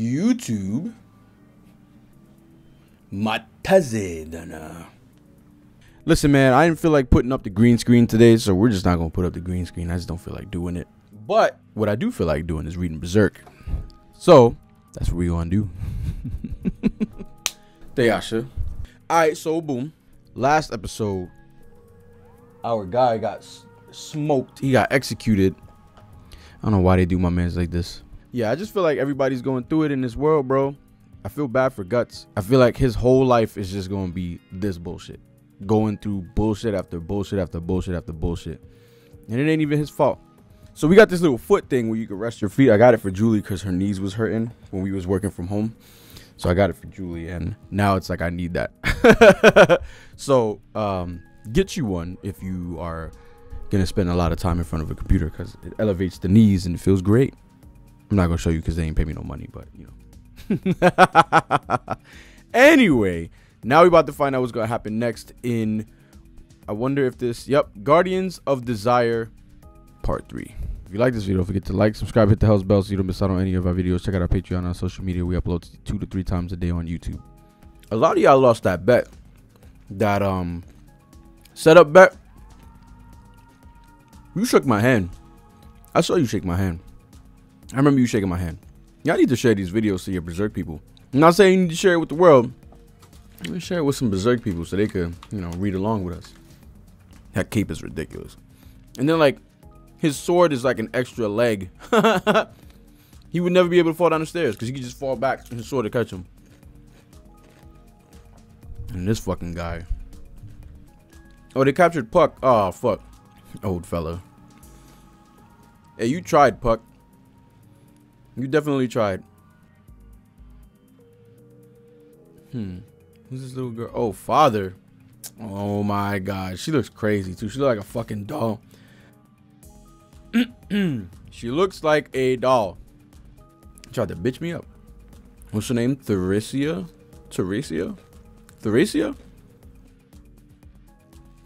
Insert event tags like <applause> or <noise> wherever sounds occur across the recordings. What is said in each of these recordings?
YouTube. Matazedana. Listen, man, I didn't feel like putting up the green screen today, so we're just not gonna put up the green screen. I just don't feel like doing it. But what I do feel like doing is reading Berserk. So that's what we're gonna do. <laughs> Dayasha. Alright, so boom. Last episode, our guy got smoked. He got executed. I don't know why they do my mans like this. Yeah, I just feel like everybody's going through it in this world, bro. I feel bad for Guts. I feel like his whole life is just gonna be this bullshit. Going through bullshit after bullshit after bullshit after bullshit. And it ain't even his fault. So we got this little foot thing where you can rest your feet. I got it for Julie because her knees was hurting when we was working from home. So I got it for Julie, and now it's like I need that. <laughs> so um, get you one if you are gonna spend a lot of time in front of a computer because it elevates the knees and it feels great. I'm not gonna show you because they ain't pay me no money, but you know. <laughs> anyway, now we about to find out what's gonna happen next in. I wonder if this. Yep, Guardians of Desire, Part Three. If you like this video, don't forget to like, subscribe, hit the hell's bell so you don't miss out on any of our videos. Check out our Patreon on social media. We upload two to three times a day on YouTube. A lot of y'all lost that bet. That um setup bet. You shook my hand. I saw you shake my hand. I remember you shaking my hand. Y'all need to share these videos to your berserk people. I'm not saying you need to share it with the world. Let me share it with some berserk people so they could, you know, read along with us. That cape is ridiculous. And then like his sword is like an extra leg. <laughs> he would never be able to fall down the stairs because he could just fall back and his sword to catch him. And this fucking guy. Oh, they captured Puck. Oh, fuck. Old fella. Hey, you tried, Puck. You definitely tried. Hmm. Who's this little girl? Oh, father. Oh my god. She looks crazy too. She looks like a fucking doll. <clears throat> she looks like a doll. Tried to bitch me up. What's her name? Theresia? Theresia? Theresia?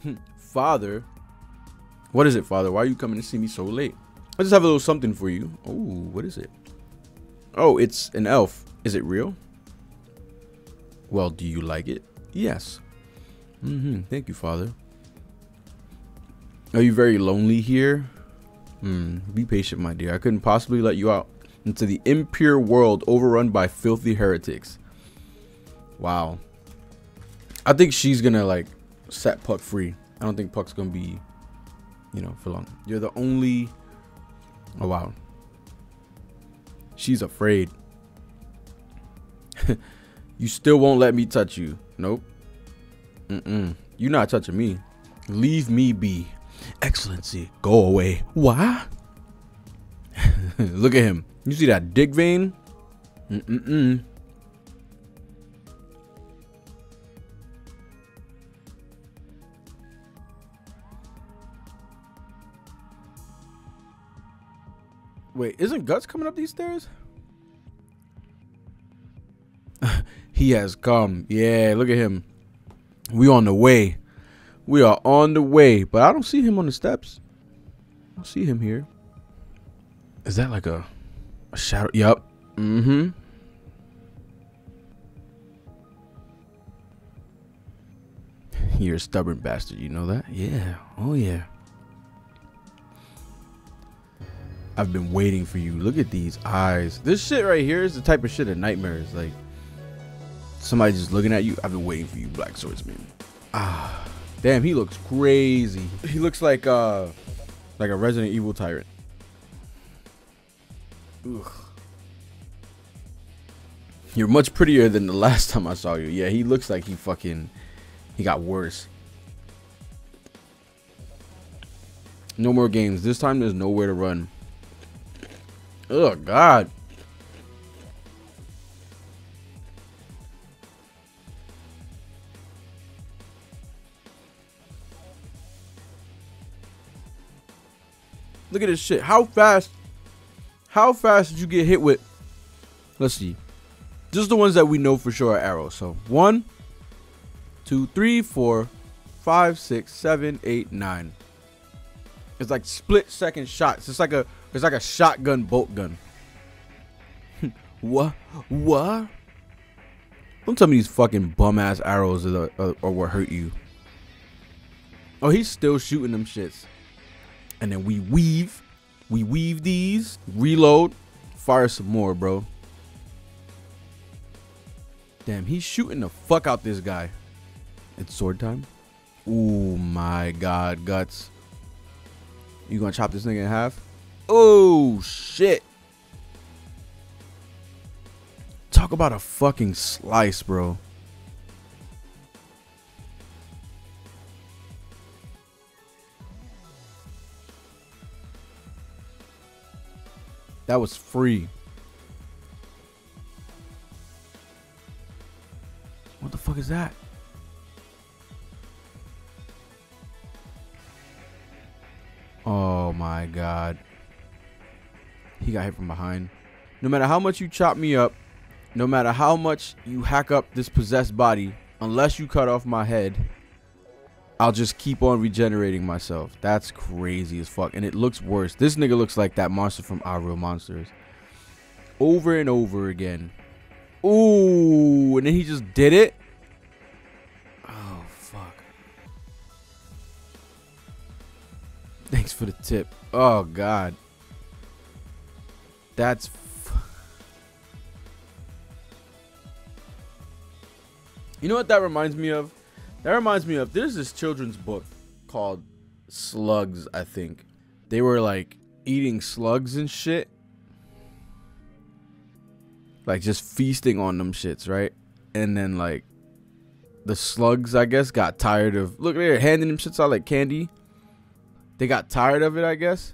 Hmm. Father. What is it, father? Why are you coming to see me so late? I just have a little something for you. Oh, what is it? Oh, it's an elf. Is it real? Well, do you like it? Yes. Mm-hmm. Thank you, father. Are you very lonely here? Hmm. Be patient, my dear. I couldn't possibly let you out into the impure world overrun by filthy heretics. Wow. I think she's gonna like set Puck free. I don't think Puck's gonna be, you know, for long. You're the only. Oh wow. She's afraid. <laughs> you still won't let me touch you. Nope. Mm-mm. You're not touching me. Leave me be. Excellency, go away. Why? <laughs> Look at him. You see that dick vein? Mm-mm-mm. Wait, isn't Guts coming up these stairs? <laughs> he has come. Yeah, look at him. We on the way. We are on the way, but I don't see him on the steps. I don't see him here. Is that like a, a shadow? Yep. Mm-hmm. You're a stubborn bastard. You know that? Yeah. Oh yeah. I've been waiting for you. Look at these eyes. This shit right here is the type of shit of nightmares. Like somebody just looking at you. I've been waiting for you, Black Swordsman. Ah, damn, he looks crazy. He looks like uh, like a Resident Evil tyrant. Ugh. You're much prettier than the last <laughs> time I saw you. Yeah, he looks like he fucking, he got worse. No more games. This time there's nowhere to run. Oh God. Look at this shit. How fast? How fast did you get hit with? Let's see. Just the ones that we know for sure are arrows. So one, two, three, four, five, six, seven, eight, nine. It's like split second shots. It's like a it's like a shotgun bolt gun. What? What? Don't tell me these fucking bum ass arrows are, are, uh, uh, are what hurt you. Oh, he's still shooting them shits. And then we weave. We weave these. Reload. Fire some more, bro. Damn, he's shooting the fuck out this guy. It's sword time. Oh my god, guts. You gonna chop this nigga in half? Oh shit. Talk about a fucking slice, bro. That was free. What the fuck is that? Oh my god. He got hit from behind. No matter how much you chop me up, no matter how much you hack up this possessed body, unless you cut off my head, I'll just keep on regenerating myself. That's crazy as fuck. And it looks worse. This nigga looks like that monster from Aaahh!!! Real Monsters. Over and over again. Ooh, and then he just did it. Oh, fuck. Thanks for the tip. Oh, God. That's You know what that reminds me of? That reminds me of there's this children's book called Slugs, I think. They were like eating slugs and shit. Like just feasting on them shits, right? And then like the slugs, I guess, got tired of look they're handing them shits out like candy. They got tired of it, I guess.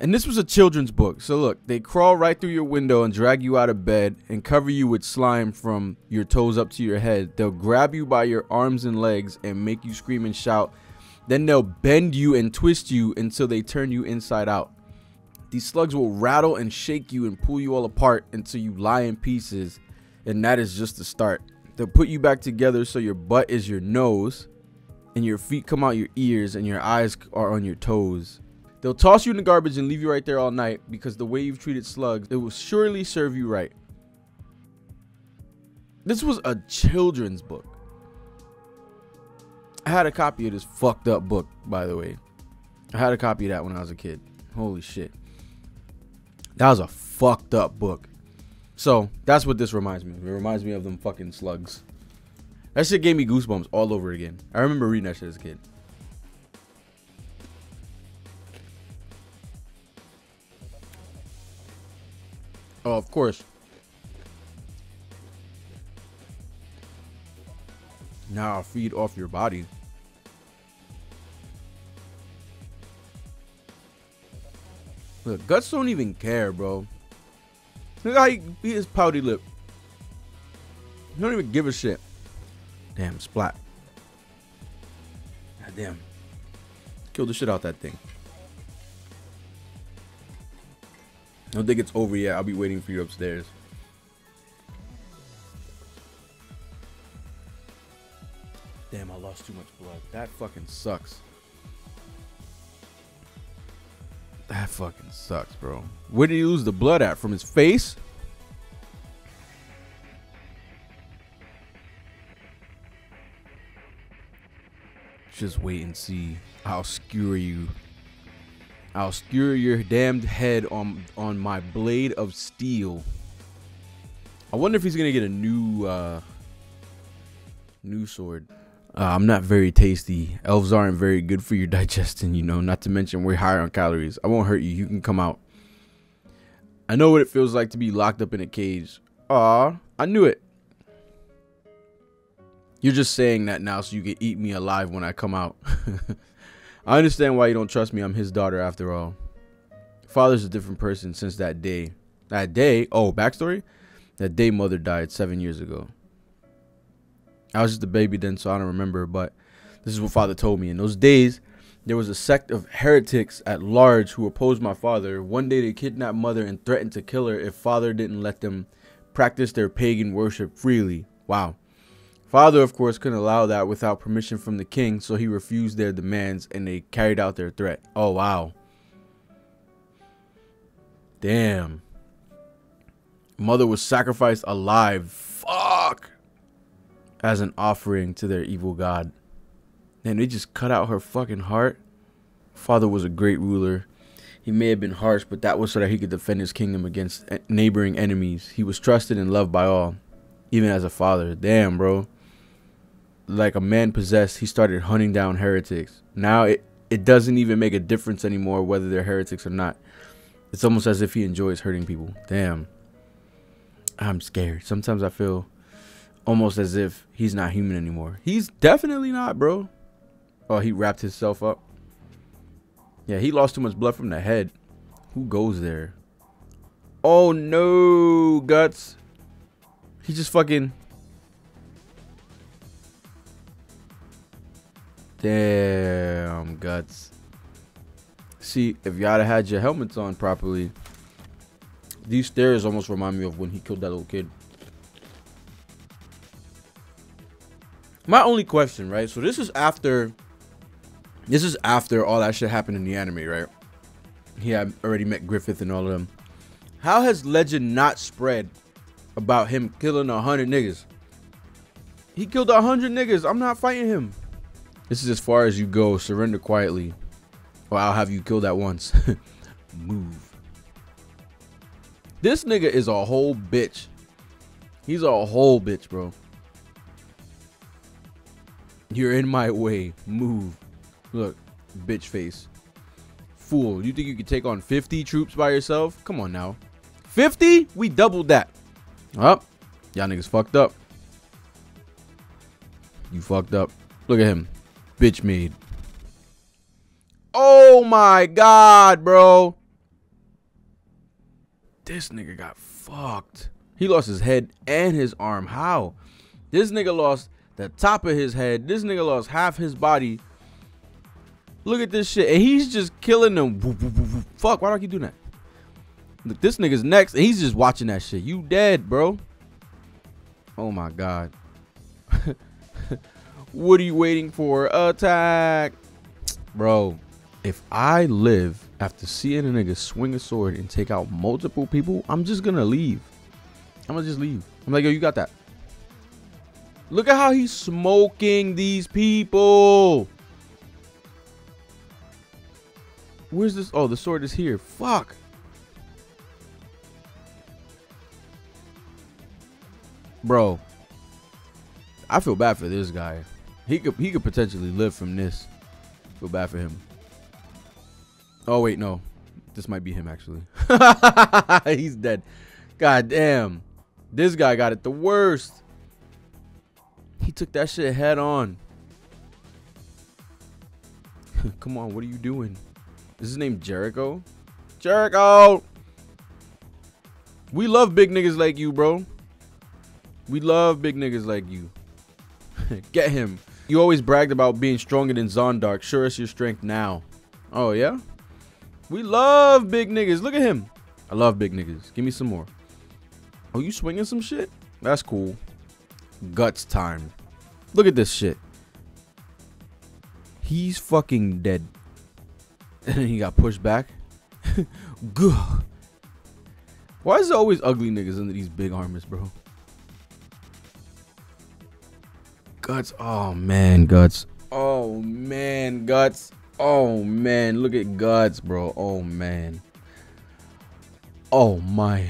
And this was a children's book. So look, they crawl right through your window and drag you out of bed and cover you with slime from your toes up to your head. They'll grab you by your arms and legs and make you scream and shout. Then they'll bend you and twist you until they turn you inside out. These slugs will rattle and shake you and pull you all apart until you lie in pieces. And that is just the start. They'll put you back together so your butt is your nose and your feet come out your ears and your eyes are on your toes. They'll toss you in the garbage and leave you right there all night because the way you've treated slugs, it will surely serve you right. This was a children's book. I had a copy of this fucked up book, by the way. I had a copy of that when I was a kid. Holy shit. That was a fucked up book. So that's what this reminds me of. It reminds me of them fucking slugs. That shit gave me goosebumps all over again. I remember reading that shit as a kid. Oh, of course. Now feed off your body. Look, Guts don't even care, bro. Look how he beat his pouty lip. He don't even give a shit. Damn, splat. God damn. Killed the shit out that thing. I don't think it's over yet. I'll be waiting for you upstairs. Damn, I lost too much blood. That fucking sucks. That fucking sucks, bro. Where did he lose the blood at? From his face? Just wait and see. I'll skewer you I'll skewer your damned head on on my blade of steel. I wonder if he's gonna get a new uh new sword. Uh, I'm not very tasty. Elves aren't very good for your <laughs> digestion, you know, not to mention we're higher on calories. I won't hurt you. You can come out. I know what it feels like to be locked up in a cage. Aw, I knew it. You're just saying that now so you can eat me alive when I come out. <laughs> I understand why you don't trust me. I'm his daughter after all. Father's a different person since that day. That day, oh, backstory? That day mother died seven years ago. I was just a baby then, so I don't remember, but this is what father told me. In those days, there was a sect of heretics at large who opposed my father. One day they kidnapped mother and threatened to kill her if father didn't let them practice their pagan worship freely. Wow. Father, of course, couldn't allow that without permission from the king, so he refused their demands and they carried out their threat. Oh, wow. Damn. Mother was sacrificed alive. Fuck. As an offering to their evil god. And they just cut out her fucking heart. Father was a great ruler. He may have been harsh, but that was so that he could defend his kingdom against neighboring enemies. He was trusted and loved by all, even as a father. Damn, bro. Like a man possessed, he started hunting down heretics. Now it, it doesn't even make a difference anymore whether they're heretics or not. It's almost as if he enjoys hurting people. Damn. I'm scared. Sometimes I feel almost as if he's not human anymore. He's definitely not, bro. Oh, he wrapped himself up. Yeah, he lost too much blood from the head. Who goes there? Oh no, guts. He just fucking. Damn, guts. See, if y'all had your helmets on properly, these stairs almost remind me of when he killed that little kid. My only question, right? So this is after this is after all that shit happened in the anime, right? He had already met Griffith and all of them. How has legend not spread about him killing a hundred niggas? He killed a hundred niggas. I'm not fighting him. This is as far as you go. Surrender quietly. Or I'll have you killed at once. <laughs> Move. This nigga is a whole bitch. He's a whole bitch, bro. You're in my way. Move. Look, bitch face. Fool, you think you could take on 50 troops by yourself? Come on now. 50? We doubled that. Up. Y'all niggas fucked up. You fucked up. Look at him. Bitch made. Oh my god, bro. This nigga got fucked. He lost his head and his arm. How? This nigga lost the top of his head. This nigga lost half his body Look at this shit. And he's just killing them. Fuck, why do I keep doing that? Look, this nigga's next. And he's just watching that shit. You dead, bro. Oh my god. <laughs> what are you waiting for? Attack. Bro, if I live after seeing a nigga swing a sword and take out multiple people, I'm just gonna leave. I'm gonna just leave. I'm like, yo, you got that. Look at how he's smoking these people. Where's this? Oh, the sword is here. Fuck. Bro. I feel bad for this guy. He could he could potentially live from this. Feel bad for him. Oh wait, no. This might be him actually. <laughs> He's dead. God damn. This guy got it the worst. He took that shit head on. <laughs> Come on, what are you doing? Is his name Jericho? Jericho! We love big niggas like you, bro. We love big niggas like you. <laughs> Get him. You always bragged about being stronger than Zondark. Show us your strength now. Oh, yeah? We love big niggas. Look at him. I love big niggas. Give me some more. Oh, you swinging some shit? That's cool. Guts time. Look at this shit. He's fucking dead. And <laughs> then he got pushed back. <laughs> Why is it always ugly niggas under these big armors, bro? Guts. Oh man, guts. Oh man, guts. Oh man, look at guts, bro. Oh man. Oh my.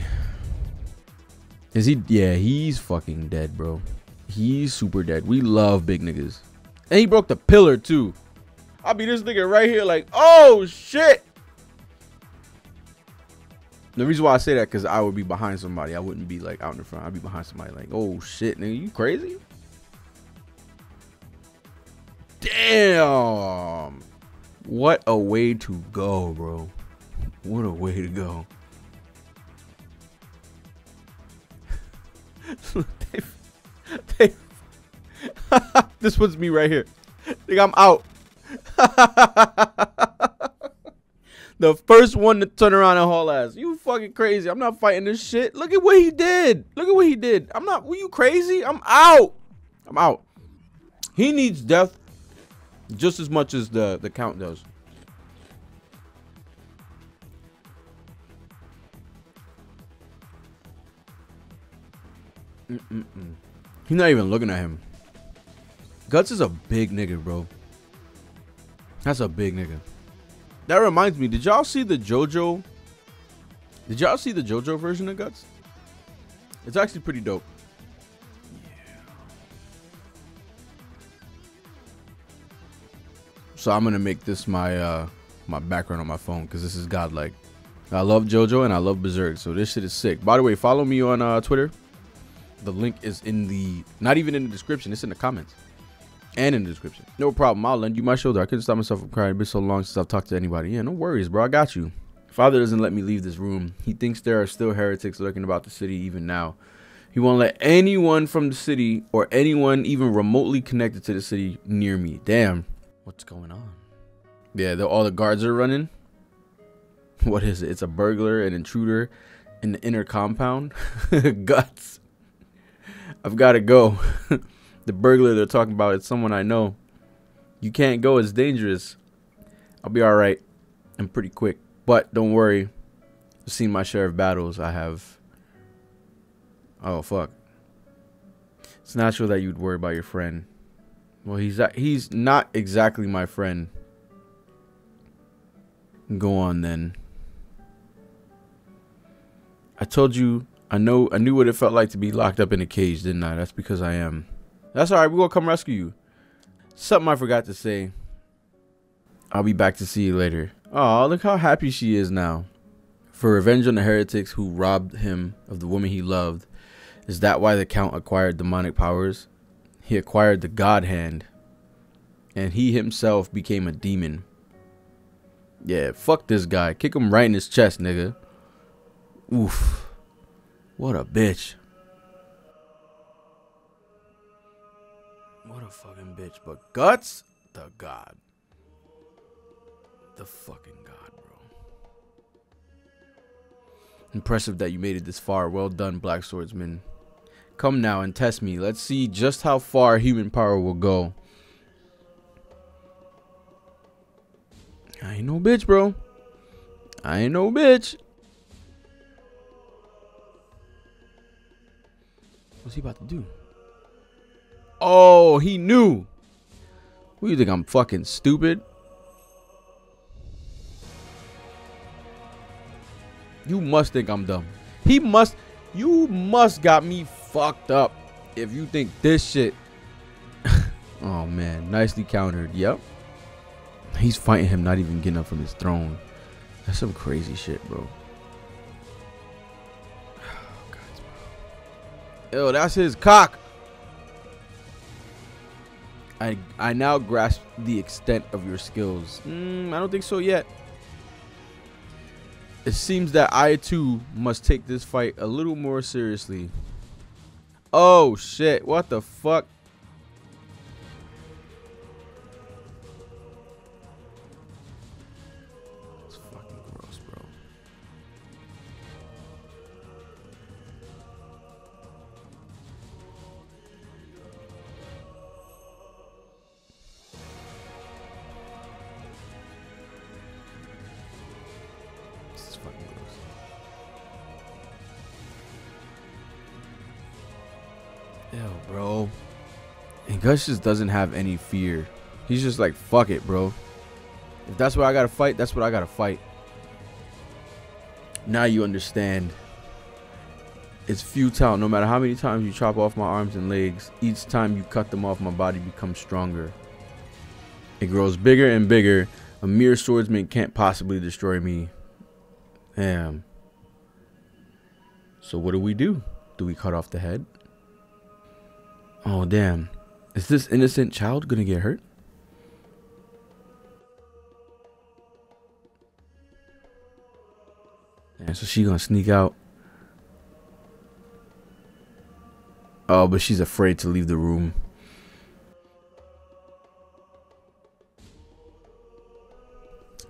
Is he? Yeah, he's fucking dead, bro. He's super dead. We love big niggas. And he broke the pillar too. I'll be this nigga right here like, oh shit. The reason why I say that because I would be behind somebody. I wouldn't be like out in the front. I'd be behind somebody like, oh shit, nigga, you crazy? Damn. What a way to go, bro. What a way to go. <laughs> this one's me right here. Think I'm out. <laughs> the first one to turn around and haul ass. You fucking crazy. I'm not fighting this shit. Look at what he did. Look at what he did. I'm not. Were you crazy? I'm out. I'm out. He needs death just as much as the, the count does. Mm-mm-mm. He's not even looking at him. Guts is a big nigga, bro. That's a big nigga. That reminds me, did y'all see the JoJo? Did y'all see the JoJo version of Guts? It's actually pretty dope. So I'm gonna make this my uh my background on my phone because this is godlike. I love JoJo and I love Berserk, so this shit is sick. By the way, follow me on uh, Twitter. The link is in the not even in the description; it's in the comments and in the description. No problem. I'll lend you my shoulder. I couldn't stop myself from crying. It's been so long since I've talked to anybody. Yeah, no worries, bro. I got you. Father doesn't let me leave this room. He thinks there are still heretics lurking about the city even now. He won't let anyone from the city or anyone even remotely connected to the city near me. Damn. What's going on? Yeah, the, all the guards are running. <laughs> What is it? It's a burglar, an intruder in the inner compound. <laughs> Guts. I've got to go. <laughs> the burglar they're talking about is someone I know. You can't go. It's dangerous. I'll be all right. I'm pretty quick. But don't worry. I've seen my share of battles. I have. Oh, fuck. It's natural that you'd worry about your friend. Well, he's he's not exactly my friend. Go on then. I told you I know I knew what it felt like to be locked up in a cage, didn't I? That's because I am. That's alright, we're gonna come rescue you. Something I forgot to say. I'll be back to see you later. Oh, look how happy she is now. For revenge on the heretics who robbed him of the woman he loved. Is that why the Count acquired demonic powers? He acquired the God Hand. And he himself became a demon. Yeah, fuck this guy. Kick him right in his chest, nigga. Oof. What a bitch. What a fucking bitch. But Guts, the god. The fucking god, bro. Impressive that you made it this far. Well done, Black Swordsman. Come now and test me. Let's see just how far human power will go. I ain't no bitch, bro. I ain't no bitch. What's he about to do? Oh, he knew. What you think? I'm fucking stupid? You must think I'm dumb. He must. You must got me fucked up if you think this shit. <laughs> oh man, nicely countered. Yep. He's fighting him, not even getting up from his throne. That's some crazy shit, <sighs> bro. Yo, that's his cock. I I now grasp the extent of your skills. Mm, I don't think so yet. It seems that I too must take this fight a little more seriously. Oh shit, what the fuck? Bro. And Guts just doesn't have any fear. He's just like, fuck it, bro. If that's what I gotta fight, that's what I gotta fight. Now you understand. It's futile. No matter how many times you chop off my arms and legs, each time you cut them off, my body becomes stronger. It grows bigger and bigger. A mere swordsman can't possibly destroy me. Damn. So what do we do? Do we cut off the head? Oh, damn. Is this innocent child gonna get hurt? And so she gonna sneak out. Oh, but she's afraid to leave the room.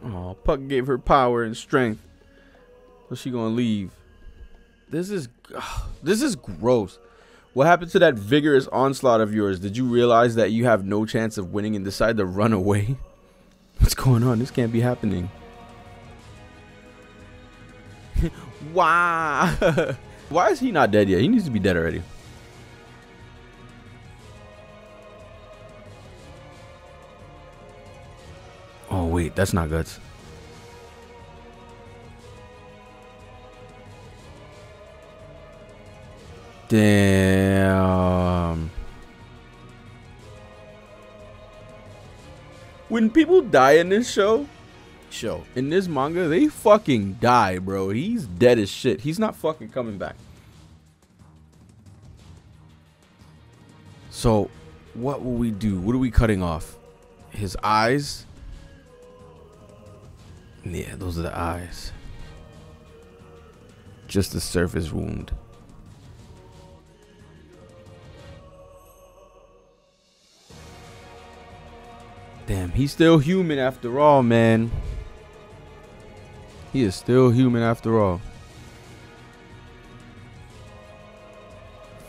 Oh, Puck gave her power and strength. So she gonna leave. This is ugh, this is gross. What happened to that vigorous onslaught of yours? Did you realize that you have no chance of winning and decide to run away? <laughs> What's going on? This can't be happening. <laughs> wow. <laughs> Why is he not dead yet? He needs to be dead already. Oh, wait. That's not Guts. Damn. When people die in this show, show, in this manga, they fucking die, bro. He's dead as shit. He's not fucking coming back. So, what will we do? What are we cutting off? His eyes? Yeah, those are the eyes. Just a surface wound. Damn, he's still human after all, man. He is still human after all.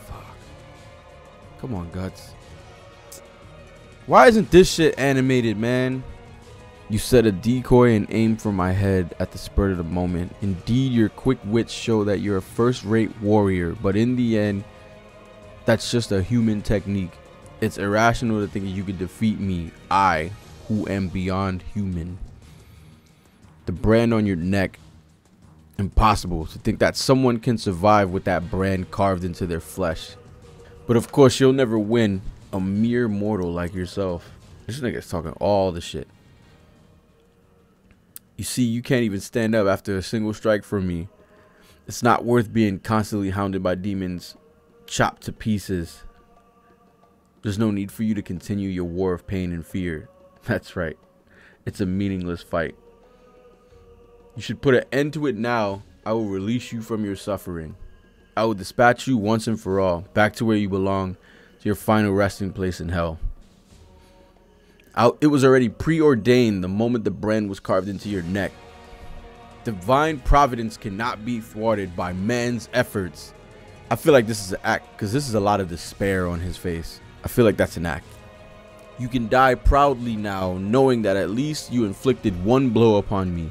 Fuck. Come on, Guts. Why isn't this shit animated, man? You set a decoy and aim for my head at the spur of the moment. Indeed, your quick wits show that you're a first-rate warrior, but in the end, that's just a human technique. It's irrational to think that you could defeat me, I, who am beyond human. The brand on your neck, impossible to think that someone can survive with that brand carved into their flesh. But of course, you'll never win a mere mortal like yourself. This nigga's talking all the shit. You see, you can't even stand up after a single strike from me. It's not worth being constantly hounded by demons, chopped to pieces. There's no need for you to continue your war of pain and fear. <laughs> That's right. It's a meaningless fight. You should put an end to it now. I will release you from your suffering. I will dispatch you once and for all back to where you belong, to your final resting place in hell. I, it was already preordained the moment the brand was carved into your neck. Divine providence cannot be thwarted by man's efforts. I feel like this is an act because this is a lot of despair on his face. I feel like that's an act. You can die proudly now, knowing that at least you inflicted one blow upon me.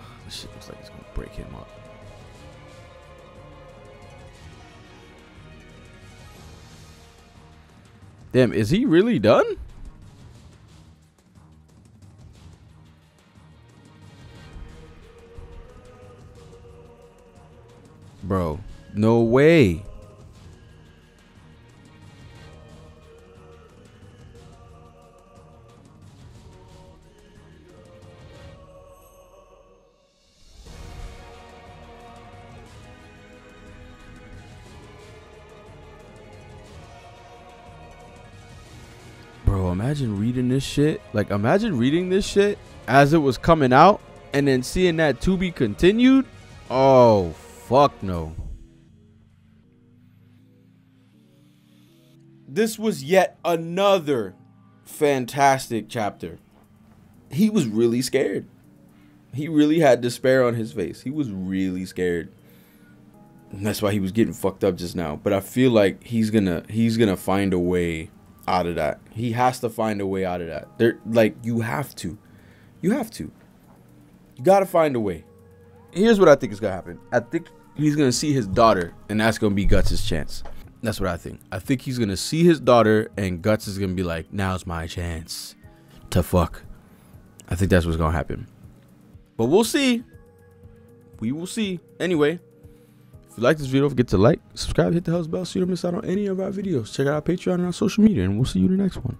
Ah, this shit looks like it's gonna break him up. Damn, is he really done? Bro, no way. Bro, imagine reading this shit. Like, imagine reading this shit as it was coming out and then seeing that to be continued. Oh, fuck no. This was yet another fantastic chapter. He was really scared. He really had despair on his face. He was really scared. And that's why he was getting fucked up just now. But I feel like he's gonna he's gonna find a way out of that. He has to find a way out of that. There like you have to. You have to. You gotta find a way. Here's what I think is gonna happen. I think he's gonna see his daughter, and that's gonna be Guts' chance. That's what I think. I think he's gonna see his daughter, and Guts is gonna be like, "Now's my chance to fuck." I think that's what's gonna happen. But we'll see. We will see. Anyway, if you like this video, forget to like, subscribe, hit the hell bell so you don't miss out on any of our videos. Check out our Patreon and our social media, and we'll see you in the next one.